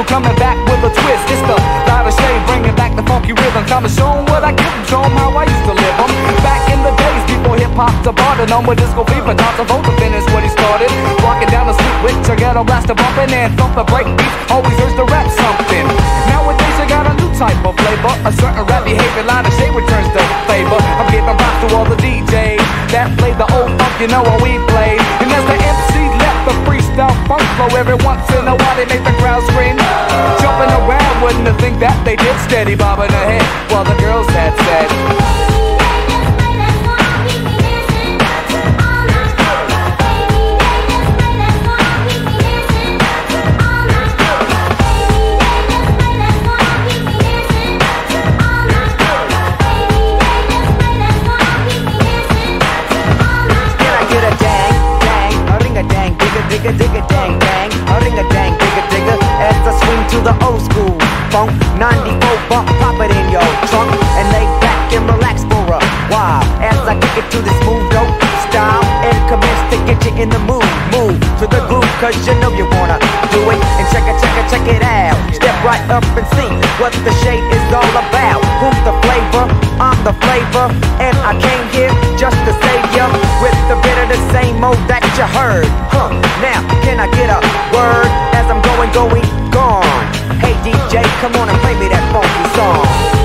school, coming back with a twist. It's the Lighter Shade, bringing back the funky rhythm. Time to show what I give 'em, show 'em how I used to live 'em. Back in the days before hip hop departed, on with disco fever, time to vote to finish what he started. Walking down the street with your ghetto blaster bumping and thump the break beats. Always urge to rap something. Nowadays you got a new type of flavor, a certain rap behavior. Lighter Shade returns the favor. I'm giving props to all the DJs that played the old funk, you know what we played. And as the MC left the freestyle funk flow, every once in a while they make the crowd that they did steady bobbing ahead while the girls had said. Digga, digga, dang, dang, a ring a dang, digga, digga, as I swing to the old school funk, 94 bump, pop it in your trunk, and lay back and relax for a while, as I kick it to this move, dope style, and commence to get you in the mood, move to the groove, cause you know you wanna do it, and check it, check it, check it out, step right up and see what the shade is all about, who's the flavor, I'm the flavor, and I came here just to save ya with the bit of the same old that you heard. Huh? Now, can I get a word as I'm going, going, gone? DJ, come on and play me that funky song.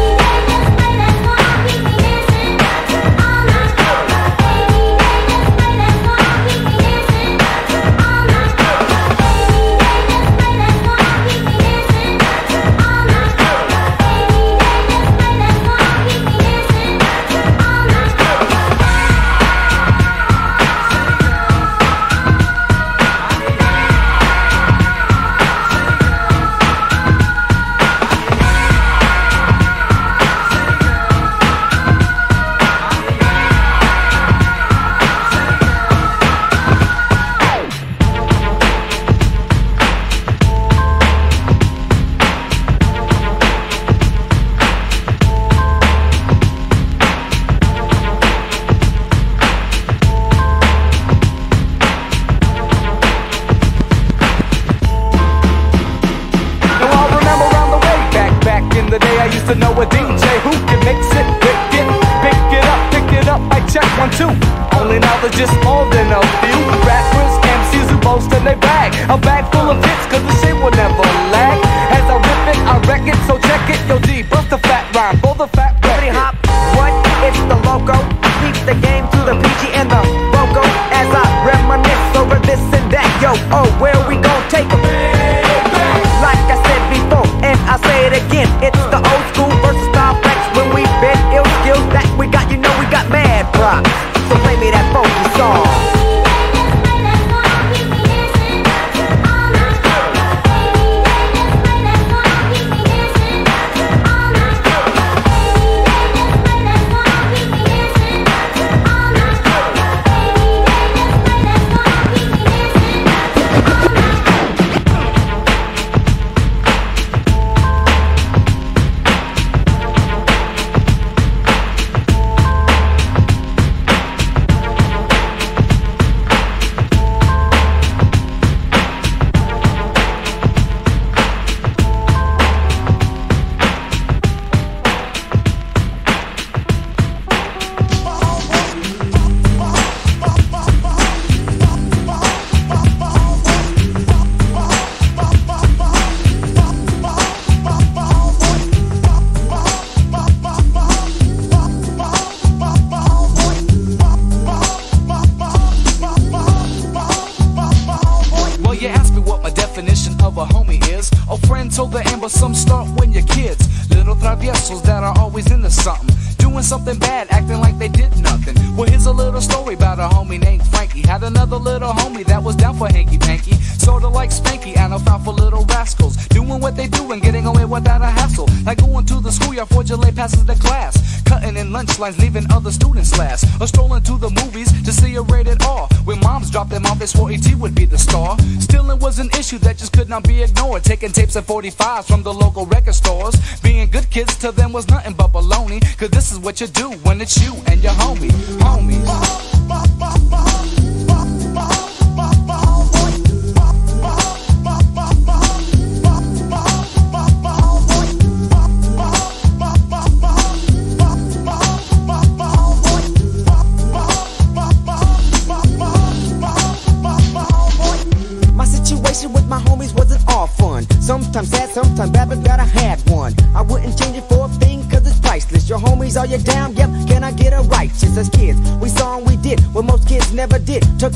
Only Little that are always into something. Doing something bad, acting like they did nothing. Well, here's a little story about a homie named Frankie. Had another little homie that was down for hanky panky. Sorta like Spanky, and I found for little rascals. Doing what they do and getting away without a hassle. Like going to the schoolyard for delay passes the class. Cutting in lunch lines, leaving other students last. Or strolling to the movies to see a rated R. When moms dropped them off, they swore E.T. would be the star. Stealing was an issue that just could not be ignored. Taking tapes and 45s from the local record stores. Being good kids to them was nothing but baloney. Cause this is what you do when it's you and your homie. Homies.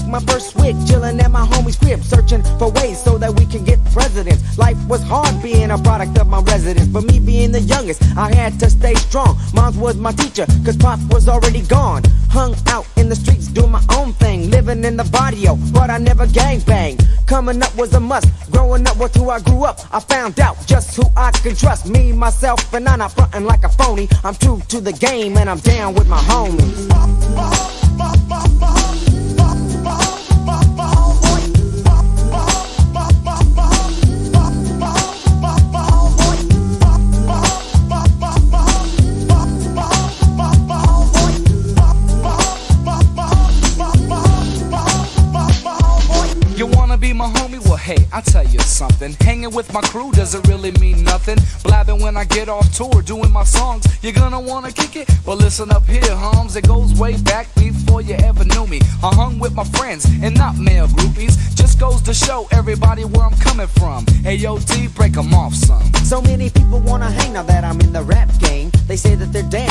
My first swig, chilling at my homie's crib, searching for ways so that we can get presidents. Life was hard being a product of my residence. But me being the youngest, I had to stay strong. Mom was my teacher, cause Pop was already gone. Hung out in the streets, doing my own thing, living in the barrio, but I never gang bang. Coming up was a must. Growing up with who I grew up, I found out just who I can trust. Me, myself, and I'm not frontin' like a phony. I'm true to the game, and I'm down with my homies. Be my homie? Well, hey, I tell you something. Hanging with my crew doesn't really mean nothing. Blabbing when I get off tour, doing my songs. You're gonna wanna kick it? Well, listen up here, homes. It goes way back before you ever knew me. I hung with my friends and not male groupies. Just goes to show everybody where I'm coming from. D, break 'em off some. So many people wanna hang now that I'm in the rap game. They say that they're down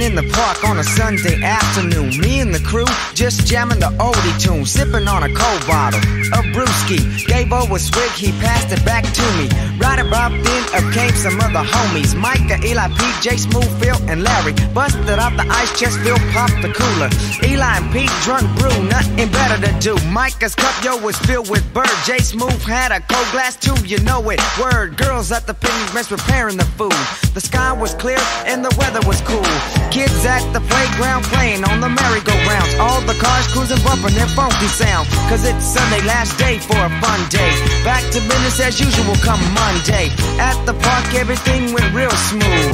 In the park on a Sunday afternoon, me and the crew just jamming the oldie tune, sipping on a cold bottle of brewski. Gave over a swig, he passed it back to me. Right about then, up came some other homies: Micah, Eli, Pete, J, Smooth, Phil, and Larry. Busted out the ice chest, Phil popped the cooler. Eli and Pete drunk brew, nothing better to do. Micah's cup, yo, was filled with bird. J, Smooth had a cold glass too, you know it. Word, girls at the picnic mess preparing the food. The sky was clear and the weather was cool. Kids at the playground playing on the merry-go-rounds. All the cars cruising, bumping their funky sound. Cause it's Sunday, last day for a fun day. Back to business as usual come Monday. At the park, everything went real smooth.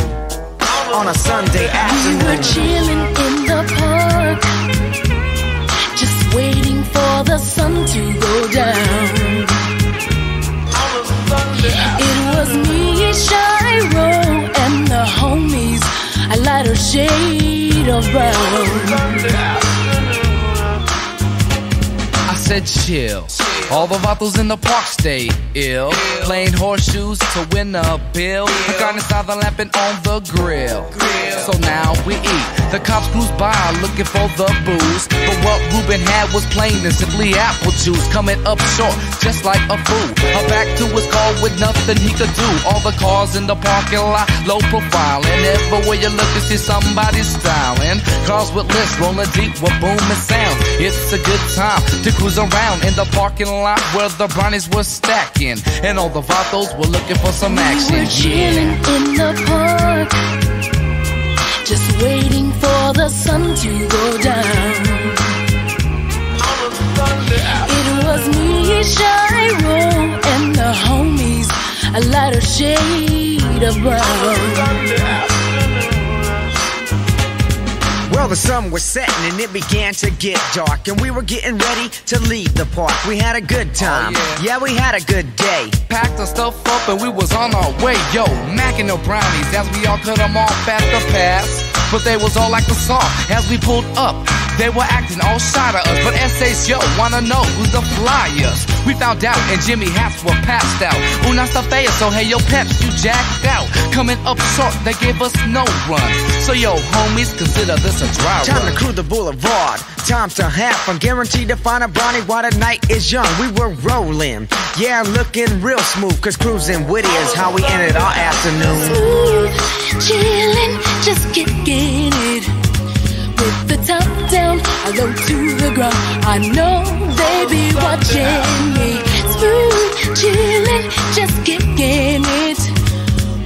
On a Sunday shade of brown. I said chill. All the vatos in the park stay ill. Playing horseshoes to win a bill. The garden style the lamping on the grill. So now we eat. The cops cruise by looking for the booze. But what Ruben had was plain and simply apple juice. Coming up short, just like a fool. A back to his car with nothing he could do. All the cars in the parking lot, low profile. And everywhere you look, you see somebody styling. Cars with lists rolling deep with booming sounds. It's a good time to cruise around in the parking lot where the brownies were stacking. And all the vatos were looking for some action. We were chilling Yeah. in the park, just waiting for the sun to go down. It was me, Shiro, and the homies, a lighter shade of brown. The sun was setting and it began to get dark, and we were getting ready to leave the park. We had a good oh, time. Oh, yeah, we had a good day. Packed our stuff up and we was on our way. Yo, macking the brownies as we all cut them off at the pass. But they was all like the song as we pulled up. They were acting all shy to us, but essays, yo, wanna know who's the flyers. We found out and Jimmy hats were passed out. Una fea, so hey, yo, peps, you jacked out. Coming up short, they gave us no run. So yo, homies, consider this a dry Time run. to cruise the boulevard. Time to have fun. Guaranteed to find a brownie while the night is young. We were rolling. Yeah, looking real smooth, cause cruising witty is how we ended our afternoon. Smooth, chillin', just kicking it with the top down, I low to the ground. I know they be watching me. Smooth, chillin', just kicking it.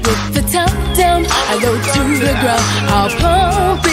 With the top down, I low to the ground. I'll pump it